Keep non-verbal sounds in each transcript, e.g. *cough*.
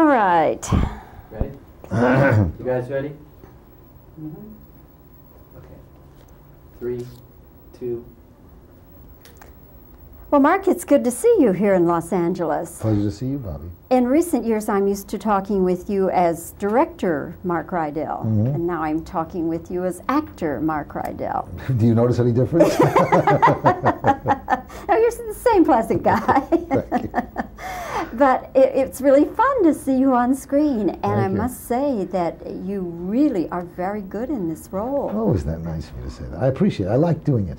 All right. Ready? *clears throat* you guys ready? Mm-hmm. Okay. Three, two. Well, Mark, it's good to see you here in Los Angeles. Pleasure to see you, Bobbie. In recent years, I'm used to talking with you as director Mark Rydell, Mhm. and now I'm talking with you as actor Mark Rydell. *laughs* Do you notice any difference? *laughs* oh, you're the same pleasant guy. *laughs* Thank you. but it, it's really fun to see you on screen, and I you. must say that you really are very good in this role. oh, isn't that nice of you to say that? I appreciate it. I like doing it.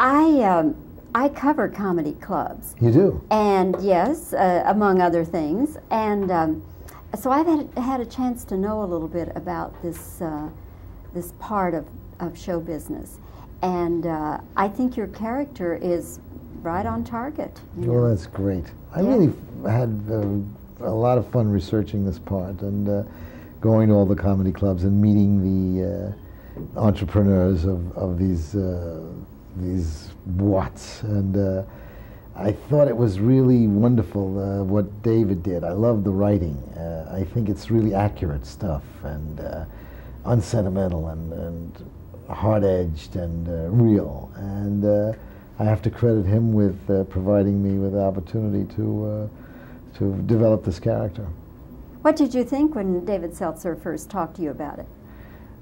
I um, I cover comedy clubs, You do? and yes, uh, among other things, and um, so I've had, had a chance to know a little bit about this uh, this part of, of show business, and uh, I think your character is right on target. Well, know. that's great. I Yeah. really f- had uh, a lot of fun researching this part and uh, going to all the comedy clubs and meeting the uh, entrepreneurs of, of these uh, these boîtes. And uh, I thought it was really wonderful uh, what David did. I love the writing. Uh, I think it's really accurate stuff and uh, unsentimental and, and hard-edged and uh, real. And uh, I have to credit him with providing me with the opportunity to to develop this character. What did you think when David Seltzer first talked to you about it?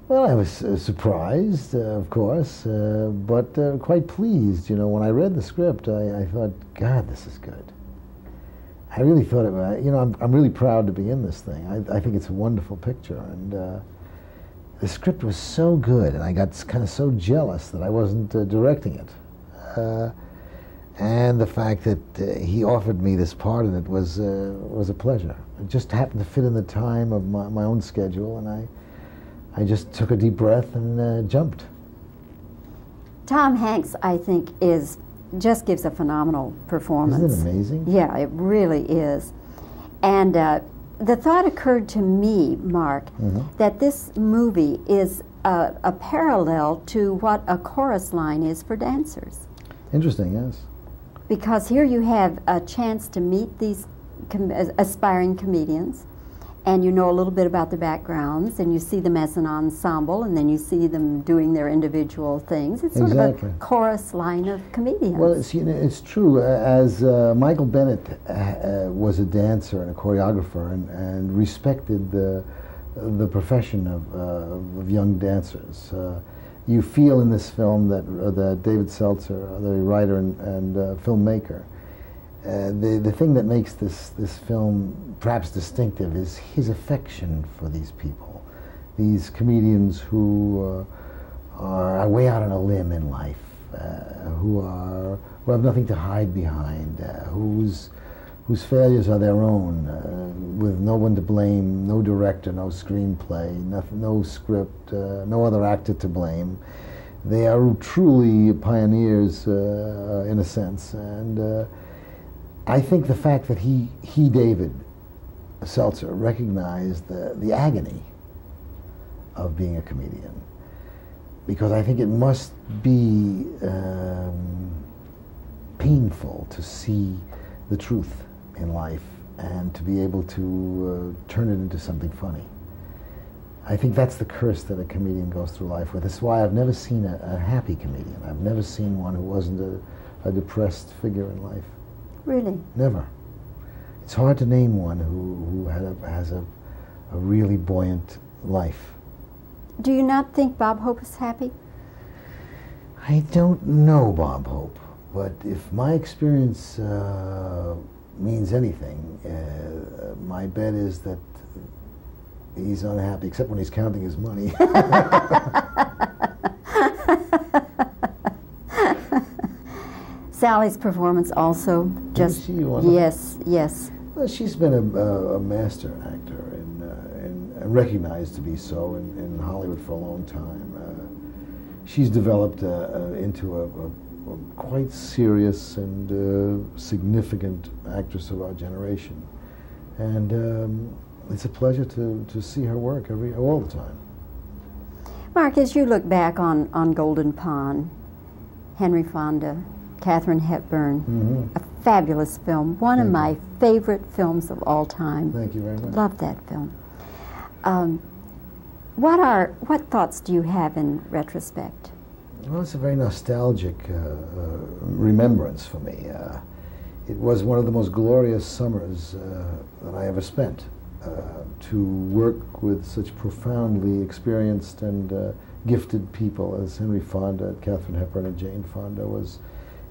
Well, I was uh, surprised, uh, of course, uh, but uh, quite pleased. You know, when I read the script, I, I thought, God, this is good. I really thought it. Uh, you know, I'm, I'm really proud to be in this thing. I, I think it's a wonderful picture, and uh, the script was so good, and I got kind of so jealous that I wasn't directing it. And the fact that he offered me this part in it was was a pleasure. It just happened to fit in the time of my, my own schedule, and I I just took a deep breath and uh, jumped. Tom Hanks, I think, is just gives a phenomenal performance. Isn't it amazing? Yeah, it really is. And uh, the thought occurred to me, Mark, Mhm. that this movie is a, a parallel to what a chorus line is for dancers. Interesting, yes. Because here you have a chance to meet these com- aspiring comedians, and you know a little bit about their backgrounds, and you see them as an ensemble, and then you see them doing their individual things. It's sort Exactly. of a chorus line of comedians. Well, it's, you know, it's true. Uh, as uh, Michael Bennett uh, uh, was a dancer and a choreographer and, and respected the, the profession of, uh, of young dancers, uh, you feel in this film that, that David Seltzer, the writer and, and uh, filmmaker, uh, the, the thing that makes this, this film perhaps distinctive is his affection for these people, these comedians who uh, are way out on a limb in life, uh, who are who have nothing to hide behind, uh, whose whose failures are their own, uh, with no one to blame, no director, no screenplay, nothing, no script, no other actor to blame. They are truly pioneers in a sense, and I think the fact that he he David Seltzer recognized the the agony of being a comedian because I think it must be um, painful to see the truth in life and to be able to uh, turn it into something funny. I think that's the curse that a comedian goes through life with. That's why I've never seen a, a happy comedian. I've never seen one who wasn't a, a depressed figure in life. Really. Never. It's hard to name one who, who had a, has a, a really buoyant life. Do you not think Bob Hope is happy? I don't know Bob Hope, but if my experience uh, means anything, uh, my bet is that he's unhappy, except when he's counting his money. *laughs* *laughs* Sally's performance also just she yes, yes. well, she's been a, a, a master actor and, uh, and, and recognized to be so in, in Hollywood for a long time. Uh, she's developed uh, uh, into a, a, a quite serious and uh, significant actress of our generation. And um, it's a pleasure to, to see her work every all the time. Mark, as you look back on, on Golden Pond, Henry Fonda, Katharine Hepburn, Mhm. a fabulous film. One of Thank my you. favorite films of all time. Thank you very much. Love that film. Um, what are what thoughts do you have in retrospect? Well, it's a very nostalgic uh, uh, remembrance for me. Uh, it was one of the most glorious summers uh, that I ever spent. Uh, to work with such profoundly experienced and uh, gifted people as Henry Fonda, Katharine Hepburn, and Jane Fonda was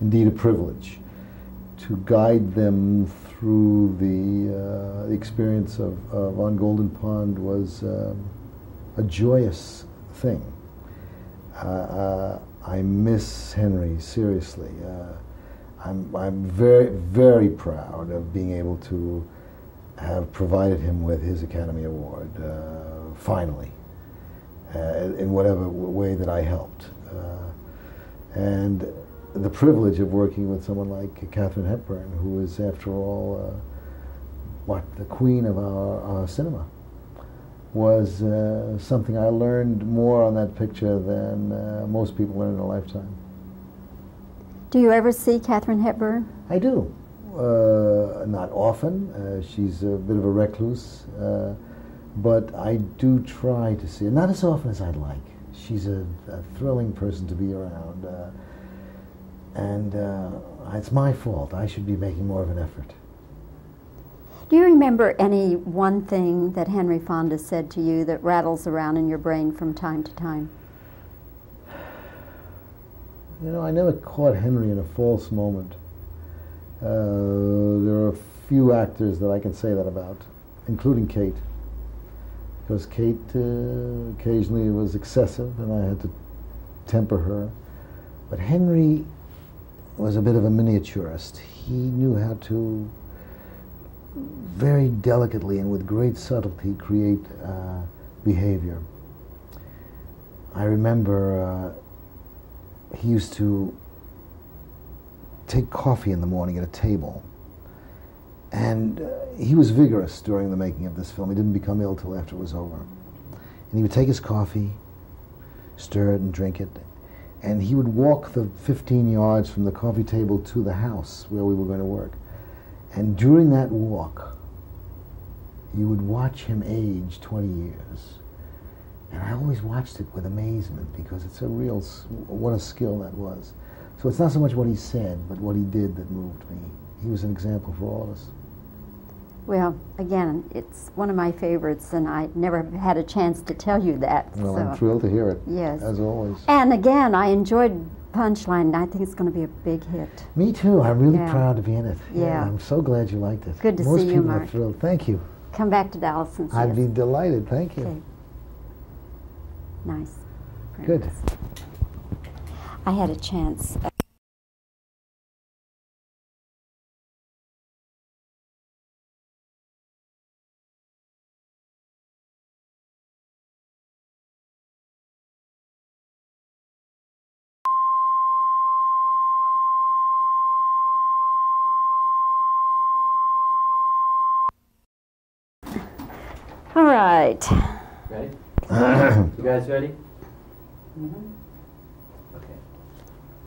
indeed a privilege. To guide them through the uh, experience of, of On Golden Pond was um, a joyous thing. Uh, uh, I miss Henry seriously. Uh, I'm, I'm very, very proud of being able to have provided him with his Academy Award, uh, finally, uh, in whatever way that I helped. Uh, and the privilege of working with someone like Katharine Hepburn, who is, after all, uh, what, the queen of our, our cinema was uh, something I learned more on that picture than uh, most people learn in a lifetime. Do you ever see Katharine Hepburn? I do. Uh, not often. Uh, she's a bit of a recluse. Uh, but I do try to see her. Not as often as I'd like. She's a, a thrilling person to be around. And uh, it's my fault. I should be making more of an effort. Do you remember any one thing that Henry Fonda said to you that rattles around in your brain from time to time? You know, I never caught Henry in a false moment. Uh, there are a few actors that I can say that about, including Kate. Because Kate uh, occasionally was excessive and I had to temper her. But Henry was a bit of a miniaturist. He knew how to very delicately and with great subtlety create uh, behavior. I remember uh, he used to take coffee in the morning at a table. And uh, he was vigorous during the making of this film. He didn't become ill till after it was over. And he would take his coffee, stir it, and drink it. And he would walk the 15 yards from the coffee table to the house where we were going to work. And during that walk, you would watch him age 20 years. And I always watched it with amazement because it's a real, what a skill that was. So it's not so much what he said, but what he did that moved me. He was an example for all of us. Well, again, it's one of my favorites, and I never had a chance to tell you that. Well, so. I'm thrilled to hear it, Yes. as always. And again, I enjoyed Punchline. and I think it's going to be a big hit. Me too. I'm really Yeah. proud to be in it. Yeah. I'm so glad you liked it. Good to Most see you, Most people are thrilled. Thank you. Come back to Dallas and see I'd us. be delighted. Thank you. Okay. Nice. Very Good. nice. I had a chance. All right. Ready? *clears throat* You guys ready? Mhm. Okay.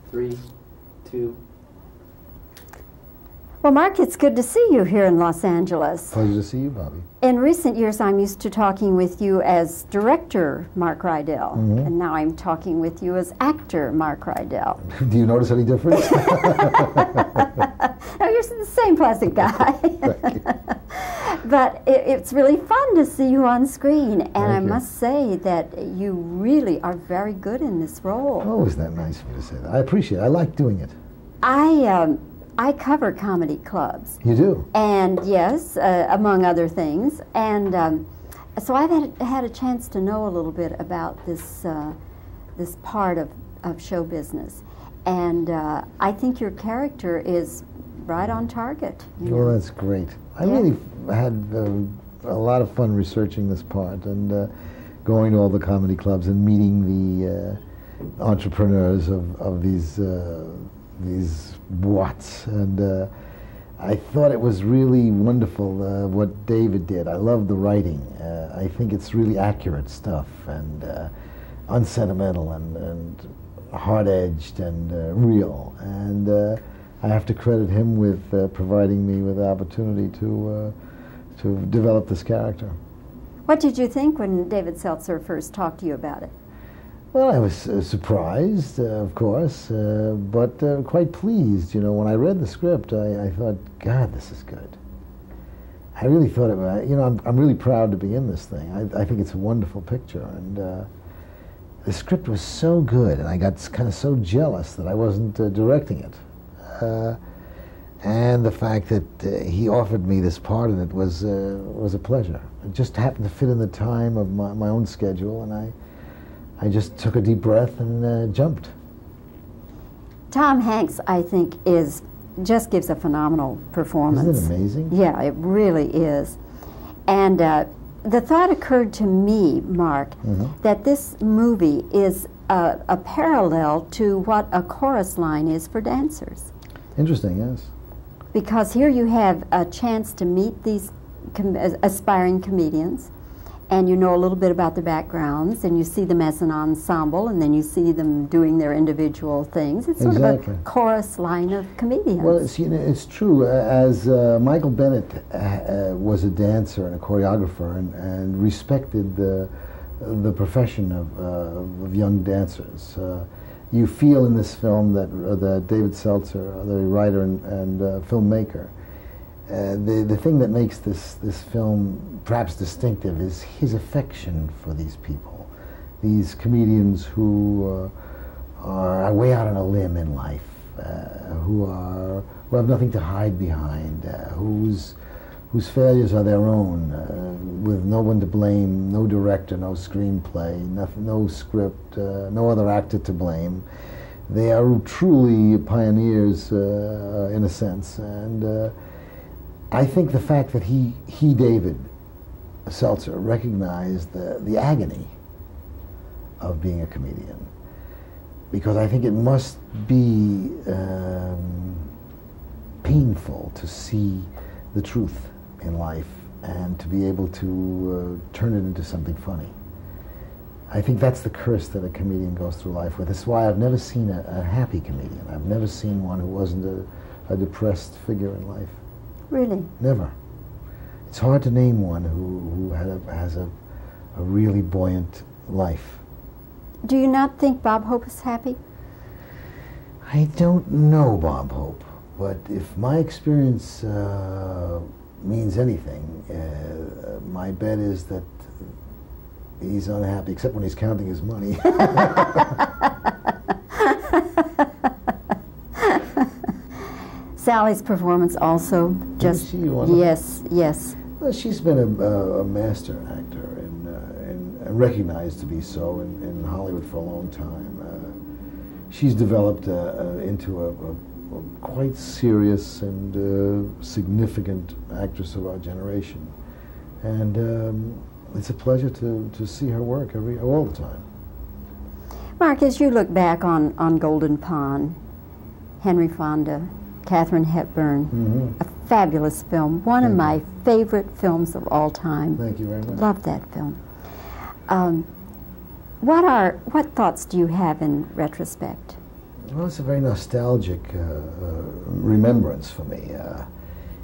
Three, two, Well, Mark, it's good to see you here in Los Angeles. Pleasure to see you, Bobbie. In recent years, I'm used to talking with you as director Mark Rydell, Mhm. and now I'm talking with you as actor Mark Rydell. *laughs* Do you notice any difference? *laughs* *laughs* *laughs* no, you're the same pleasant guy. Thank *laughs* but it, it's really fun to see you on screen, and I you. must say that you really are very good in this role. oh, is that nice of you to say that? I appreciate it. I like doing it. I um, I cover comedy clubs, You do? and yes, uh, among other things, and um, so I've had, had a chance to know a little bit about this uh, this part of, of show business, and uh, I think your character is right on target. Well, know. that's great. I Yeah. really had uh, a lot of fun researching this part and uh, going to all the comedy clubs and meeting the uh, entrepreneurs of, of these uh, these boîtes. And uh, I thought it was really wonderful uh, what David did. I love the writing. Uh, I think it's really accurate stuff and uh, unsentimental and, and hard-edged and uh, real. And uh, I have to credit him with uh, providing me with the opportunity to uh, to develop this character. What did you think when David Seltzer first talked to you about it? Well, I was uh, surprised, uh, of course, uh, but uh, quite pleased. You know, when I read the script, I, I, thought, God, this is good. I really thought about You know, I'm, I'm really proud to be in this thing. I, I think it's a wonderful picture, and uh, the script was so good, and I got kind of so jealous that I wasn't uh, directing it. And the fact that he offered me this part in it was was a pleasure. It just happened to fit in the time of my, my own schedule, and I. I just took a deep breath and uh, jumped. Tom Hanks, I think, is just gives a phenomenal performance. Isn't it amazing? Yeah, it really is. And uh, the thought occurred to me, Mark, mm-hmm. that this movie is a, a, parallel to what a chorus line is for dancers. Interesting, yes. Because here you have a chance to meet these com- aspiring comedians and you know a little bit about their backgrounds, and you see them as an ensemble, and then you see them doing their individual things. It's sort exactly. of a chorus line of comedians. Well, it's, you know, it's true. Uh, as uh, Michael Bennett uh, uh, was a dancer and a choreographer and, and respected the, the profession of, uh, of young dancers, uh, you feel in this film that, that David Seltzer, the writer and, and filmmaker, uh, the, the thing that makes this, this film perhaps distinctive is his affection for these people, these comedians who uh, are way out on a limb in life, uh, who, are, who have nothing to hide behind, uh, whose, whose failures are their own, uh, with no one to blame, no director, no screenplay, nothing, no script, no other actor to blame. They are truly pioneers in a sense. and I think the fact that he, he David Seltzer, recognized the, the agony of being a comedian, because I think it must be um, painful to see the truth in life and to be able to uh, turn it into something funny. I think that's the curse that a comedian goes through life with. That's why I've never seen a, a happy comedian. I've never seen one who wasn't a, a depressed figure in life. Really? Never. It's hard to name one who, who had a, has a, a really buoyant life. Do you not think Bob Hope is happy? I don't know Bob Hope, but if my experience uh, means anything, uh, my bet is that he's unhappy, except when he's counting his money. *laughs* Sally's performance also just yes, yes. Well, she's been a, a, a master actor and, uh, and, and, recognized to be so in, in, Hollywood for a long time. Uh, she's developed uh, uh into a, a, quite serious and uh, significant actress of our generation, and um, it's a pleasure to, to see her work every all the time. Mark, as you look back on, on Golden Pond, Henry Fonda, Katharine Hepburn. Mm-hmm. A fabulous film. One Thank of my you. favorite films of all time. Thank you very much. Love that film. Um, what are what thoughts do you have in retrospect? Well, it's a very nostalgic uh, uh, remembrance for me. Uh,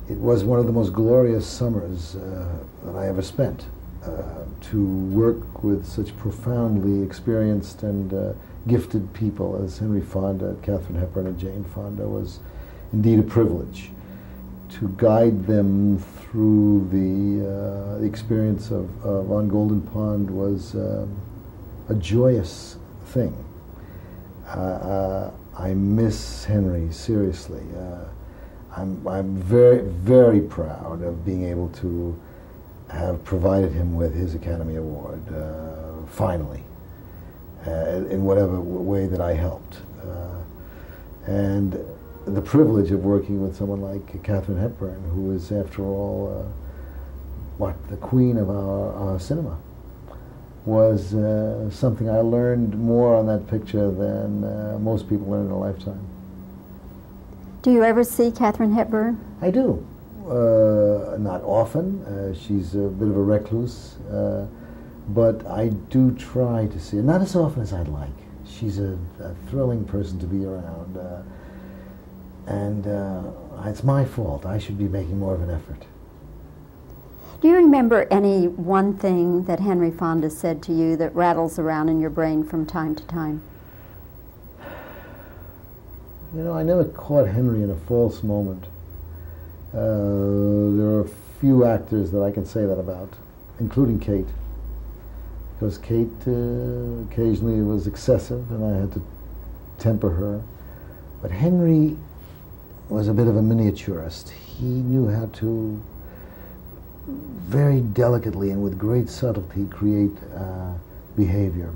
it was one of the most glorious summers uh, that I ever spent. Uh, to work with such profoundly experienced and uh, gifted people as Henry Fonda, Katharine Hepburn, and Jane Fonda was indeed a privilege to guide them through the, the experience of, of, On Golden Pond was um, a joyous thing. Uh, uh, I miss Henry seriously. Uh, I'm, I'm very, very proud of being able to have provided him with his Academy Award, uh, finally, in whatever way that I helped. and the privilege of working with someone like Katharine Hepburn, who is, after all, uh, what the queen of our, our cinema, was uh, something I learned more on that picture than uh, most people learn in a lifetime. Do you ever see Katharine Hepburn? I do. Uh, not often. Uh, she's a bit of a recluse, uh, but I do try to see her. Not as often as I'd like. She's a, a thrilling person to be around and uh, it's my fault. I should be making more of an effort. Do you remember any one thing that Henry Fonda said to you that rattles around in your brain from time to time? You know, I never caught Henry in a false moment. Uh, there are a few actors that I can say that about, including Kate. Because Kate uh, occasionally was excessive and I had to temper her. But Henry was a bit of a miniaturist. He knew how to very delicately and with great subtlety create uh, behavior.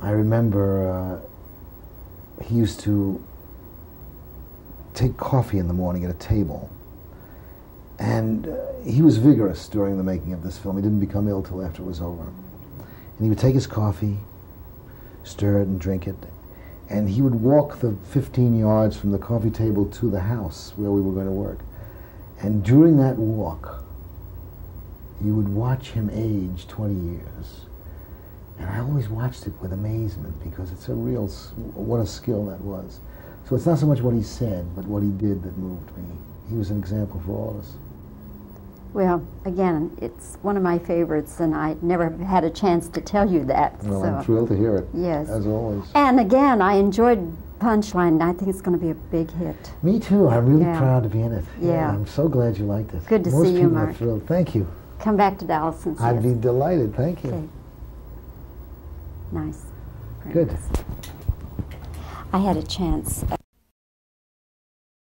I remember uh, he used to take coffee in the morning at a table. And uh, he was vigorous during the making of this film. He didn't become ill till after it was over. And he would take his coffee, stir it, and drink it. And he would walk the 15 yards from the coffee table to the house where we were going to work. And during that walk, you would watch him age 20 years. And I always watched it with amazement because it's a real, what a skill that was. So it's not so much what he said, but what he did that moved me. He was an example for all of us. Well, again, it's one of my favorites, and I never had a chance to tell you that. Well, so. I'm thrilled to hear it, Yes. as always. And again, I enjoyed Punchline. and I think it's going to be a big hit. Me too. I'm really Yeah. proud to be in it. Yeah. I'm so glad you liked it. Good to Most see you, people are thrilled. Thank you. Come back to Dallas and see I'd us. be delighted. Thank you. Okay. Nice. Very Good. nice. I had a chance. Uh,